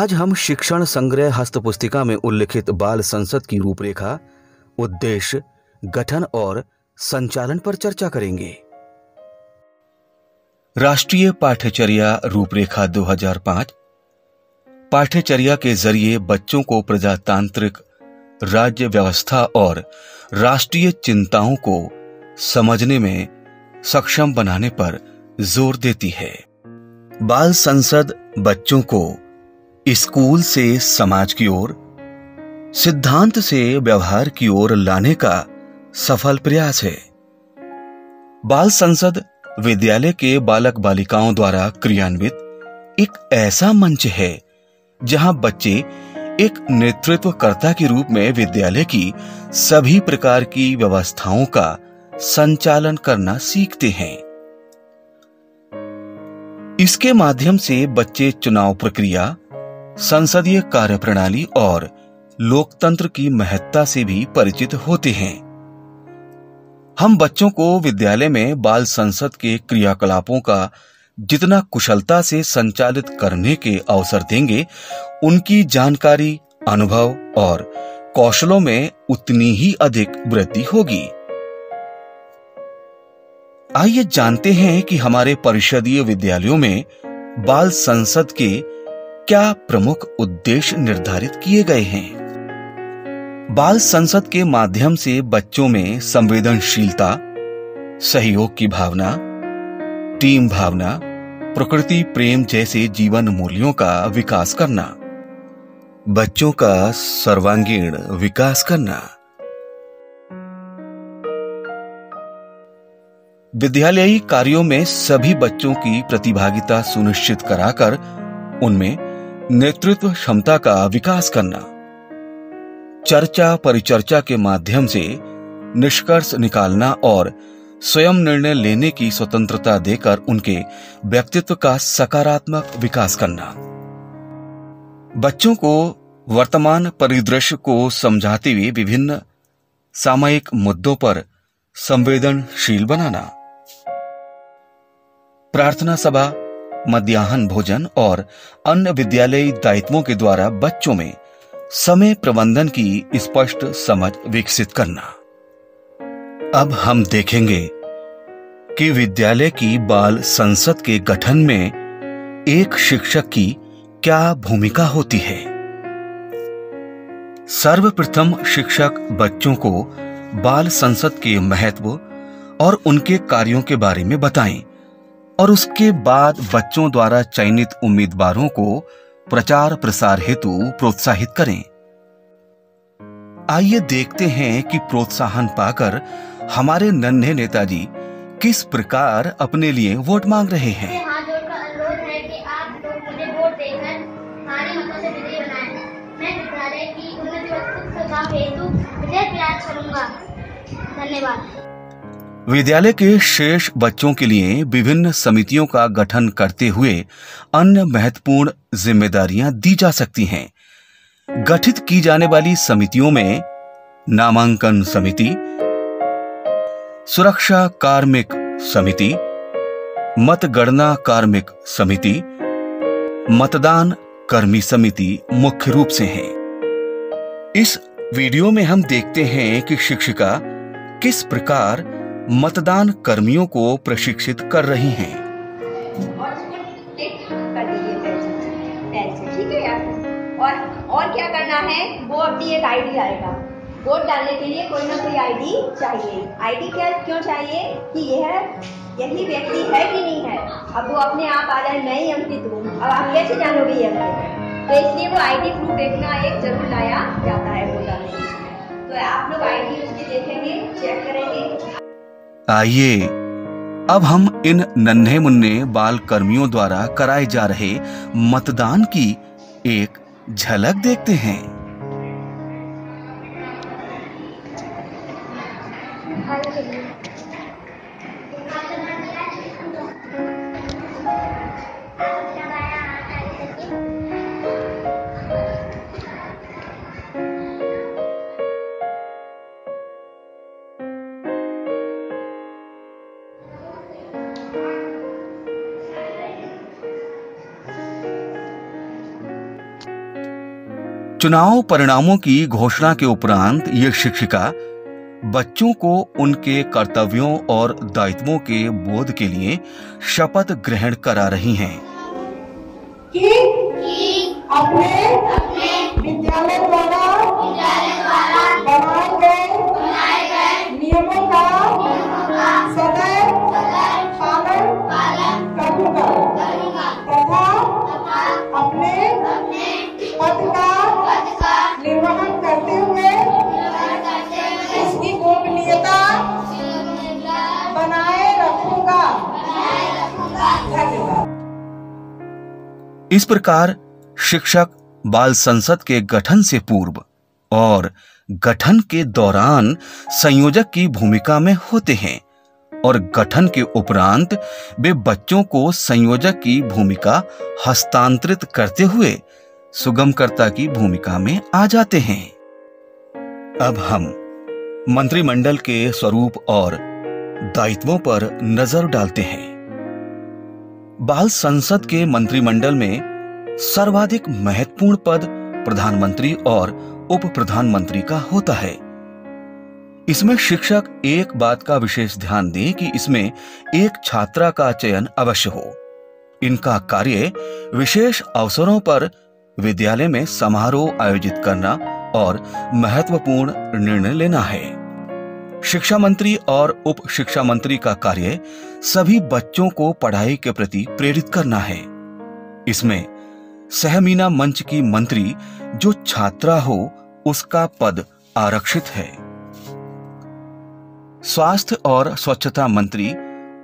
आज हम शिक्षण संग्रह हस्तपुस्तिका में उल्लिखित बाल संसद की रूपरेखा, उद्देश्य, गठन और संचालन पर चर्चा करेंगे। राष्ट्रीय पाठ्यचर्या रूपरेखा 2005 पाठ्यचर्या के ज़रिए बच्चों को प्रजातांत्रिक, राज्य व्यवस्था और राष्ट्रीय चिंताओं को समझने में सक्षम बनाने पर ज़ोर देती है। बाल संसद बच्चों को स्कूल से समाज की ओर, सिद्धांत से व्यवहार की ओर लाने का सफल प्रयास है। बाल संसद विद्यालय के बालक बालिकाओं द्वारा क्रियान्वित एक ऐसा मंच है, जहाँ बच्चे एक नेतृत्वकर्ता के रूप में विद्यालय की सभी प्रकार की व्यवस्थाओं का संचालन करना सीखते हैं। इसके माध्यम से बच्चे चुनाव प्रक्रिया संसदीय कार्यप्रणाली और लोकतंत्र की महत्ता से भी परिचित होते हैं। हम बच्चों को विद्यालय में बाल संसद के क्रियाकलापों का जितना कुशलता से संचालित करने के अवसर देंगे, उनकी जानकारी, अनुभव और कौशलों में उतनी ही अधिक वृद्धि होगी। आइए जानते हैं कि हमारे परिषदीय विद्यालयों में बाल संसद के क्या प्रमुख उद्देश्य निर्धारित किए गए हैं? बाल संसद के माध्यम से बच्चों में संवेदनशीलता, सहयोग की भावना, टीम भावना, प्रकृति प्रेम जैसे जीवन मूल्यों का विकास करना, बच्चों का सर्वांगीण विकास करना। विद्यालयी कार्यों में सभी बच्चों की प्रतिभागिता सुनिश्चित कराकर उनमें नेतृत्व क्षमता का विकास करना। चर्चा परिचर्चा के माध्यम से निष्कर्ष निकालना और स्वयं निर्णय लेने की स्वतंत्रता देकर उनके व्यक्तित्व का सकारात्मक विकास करना। बच्चों को वर्तमान परिदृश्य को समझाते हुए विभिन्न सामयिक मुद्दों पर संवेदनशील बनाना। प्रार्थना सभा मध्याह्न भोजन और अन्य विद्यालयी दायित्वों के द्वारा बच्चों में समय प्रबंधन की स्पष्ट समझ विकसित करना। अब हम देखेंगे कि विद्यालय की बाल संसद के गठन में एक शिक्षक की क्या भूमिका होती है। सर्वप्रथम शिक्षक बच्चों को बाल संसद के महत्व और उनके कार्यों के बारे में बताएँ। और उसके बाद बच्चों द्वारा चयनित उम्मीदवारों को प्रचार प्रसार हेतु प्रोत्साहित करें। आइए देखते हैं कि प्रोत्साहन पाकर हमारे नन्हे नेताजी किस प्रकार अपने लिए वोट मांग रहे हैं। विद्यालय के शेष बच्चों के लिए विभिन्न समितियों का गठन करते हुए अन्य महत्वपूर्ण जिम्मेदारियाँ दी जा सकती हैं। गठित की जाने वाली समितियों में नामांकन समिति, सुरक्षा कार्मिक समिति, मतगणना कार्मिक समिति, मतदान कर्मी समिति मुख्य रूप से है। इस वीडियो में हम देखते हैं कि शिक्षिका किस प्रकार मतदान कर्मियों को प्रशिक्षित कर रही हैं। और और क्या करना है? वो अपनी एक आईडी आएगा। वोट डालने के लिए कोई ना कोई आईडी चाहिए। आईडी क्या, क्यों चाहिए? कि यह, यही व्यक्ति है कि नहीं है? अब वो अपने आप आ जाए मैं ही अंकित हूँ अब आप कैसे जानोगे ये तो इसलिए वो आईडी प्रूफ देखना एक ज़रूर लाया जाता है वोट डालने तो आप लोग आईडी उसकी देखेंगे चेक करेंगे। आइए, अब हम इन नन्हे मुन्ने बाल कर्मियों द्वारा कराए जा रहे मतदान की एक झलक देखते हैं। चुनाव परिणामों की घोषणा के उपरांत ये शिक्षिका बच्चों को उनके कर्तव्यों और दायित्वों के बोध के लिए शपथ ग्रहण करा रही हैं। कि अपने विद्यालय द्वारा इस प्रकार शिक्षक बाल संसद के गठन से पूर्व और गठन के दौरान संयोजक की भूमिका में होते हैं और गठन के उपरांत वे बच्चों को संयोजक की भूमिका हस्तांतरित करते हुए सुगमकर्ता की भूमिका में आ जाते हैं। अब हम मंत्रिमंडल के स्वरूप और दायित्वों पर नज़र डालते हैं। बाल संसद के मंत्रिमंडल में सर्वाधिक महत्वपूर्ण पद प्रधानमंत्री और उप प्रधानमंत्री का होता है। इसमें शिक्षक एक बात का विशेष ध्यान दें कि इसमें एक छात्रा का चयन अवश्य हो। इनका कार्य विशेष अवसरों पर विद्यालय में समारोह आयोजित करना और महत्वपूर्ण निर्णय लेना है। शिक्षा मंत्री और उप शिक्षा मंत्री का कार्य सभी बच्चों को पढ़ाई के प्रति प्रेरित करना है। इसमें सहमीना मंच की मंत्री जो छात्रा हो, उसका पद आरक्षित है। स्वास्थ्य और स्वच्छता मंत्री,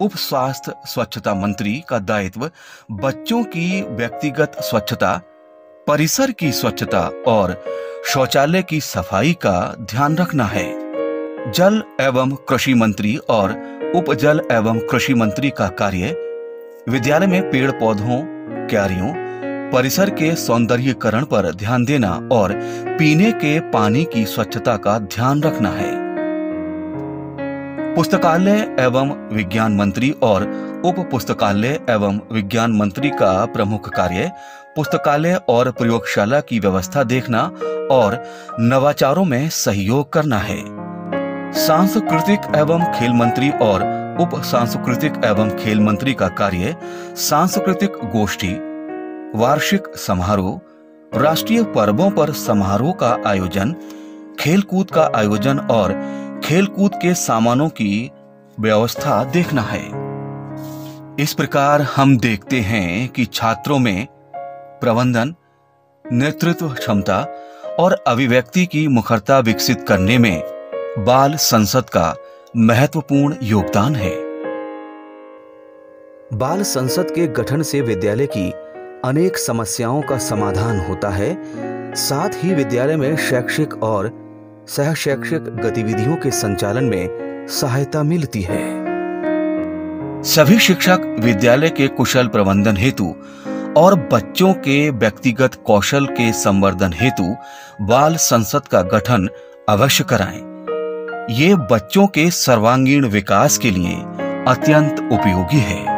उप स्वास्थ्य स्वच्छता मंत्री का दायित्व बच्चों की व्यक्तिगत स्वच्छता, परिसर की स्वच्छता और शौचालय की सफ़ाई का ध्यान रखना है। जल एवं कृषि मंत्री और उप जल एवं कृषि मंत्री का कार्य विद्यालय में पेड़ पौधों, क्यारियों, परिसर के सौंदर्यीकरण पर ध्यान देना और पीने के पानी की स्वच्छता का ध्यान रखना है। पुस्तकालय एवं विज्ञान मंत्री और उप पुस्तकालय एवं विज्ञान मंत्री का प्रमुख कार्य पुस्तकालय और प्रयोगशाला की व्यवस्था देखना और नवाचारों में सहयोग करना है। सांस्कृतिक एवं खेल मंत्री और उप सांस्कृतिक एवं खेल मंत्री का कार्य सांस्कृतिक गोष्ठी, वार्षिक समारोह, राष्ट्रीय पर्वों पर समारोह का आयोजन, खेलकूद का आयोजन और खेलकूद के सामानों की व्यवस्था देखना है। इस प्रकार हम देखते हैं कि छात्रों में प्रबंधन, नेतृत्व क्षमता और अभिव्यक्ति की मुखरता विकसित करने में बाल संसद का महत्वपूर्ण योगदान है। बाल संसद के गठन से विद्यालय की अनेक समस्याओं का समाधान होता है। साथ ही विद्यालय में शैक्षिक और सह शैक्षिक गतिविधियों के संचालन में सहायता मिलती है। सभी शिक्षक विद्यालय के कुशल प्रबंधन हेतु और बच्चों के व्यक्तिगत कौशल के संवर्धन हेतु बाल संसद का गठन अवश्य कराएँ। ये बच्चों के सर्वांगीण विकास के लिए अत्यंत उपयोगी है।